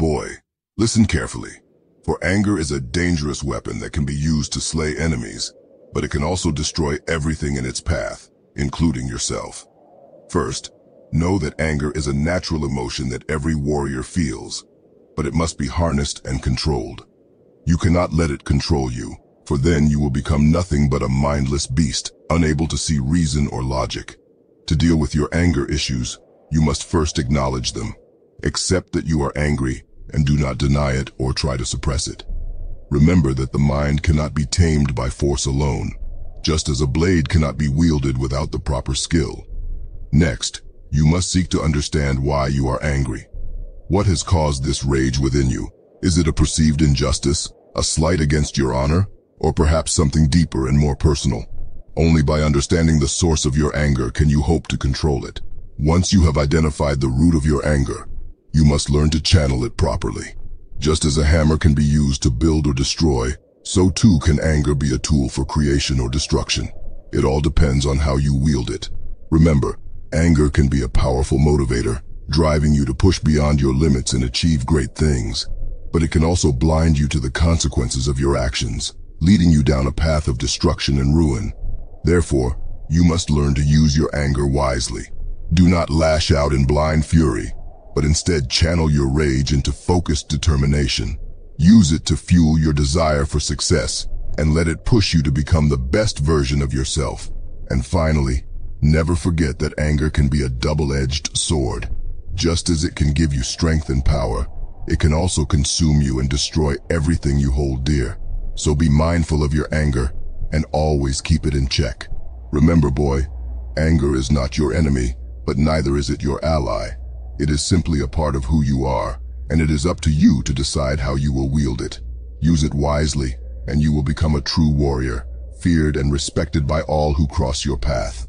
Boy, listen carefully, for anger is a dangerous weapon that can be used to slay enemies, but it can also destroy everything in its path, including yourself. First, know that anger is a natural emotion that every warrior feels, but it must be harnessed and controlled. You cannot let it control you, for then you will become nothing but a mindless beast, unable to see reason or logic. To deal with your anger issues, you must first acknowledge them. Accept that you are angry and do not deny it or try to suppress it. Remember that the mind cannot be tamed by force alone, just as a blade cannot be wielded without the proper skill. Next, you must seek to understand why you are angry. What has caused this rage within you? Is it a perceived injustice, a slight against your honor, or perhaps something deeper and more personal? Only by understanding the source of your anger can you hope to control it. Once you have identified the root of your anger, you must learn to channel it properly. Just as a hammer can be used to build or destroy, so too can anger be a tool for creation or destruction. It all depends on how you wield it. Remember, anger can be a powerful motivator, driving you to push beyond your limits and achieve great things. But it can also blind you to the consequences of your actions, leading you down a path of destruction and ruin. Therefore, you must learn to use your anger wisely. Do not lash out in blind fury, but instead channel your rage into focused determination. Use it to fuel your desire for success and let it push you to become the best version of yourself. And finally, never forget that anger can be a double-edged sword. Just as it can give you strength and power, it can also consume you and destroy everything you hold dear. So be mindful of your anger and always keep it in check. Remember, boy, anger is not your enemy, but neither is it your ally. It is simply a part of who you are, and it is up to you to decide how you will wield it. Use it wisely, and you will become a true warrior, feared and respected by all who cross your path.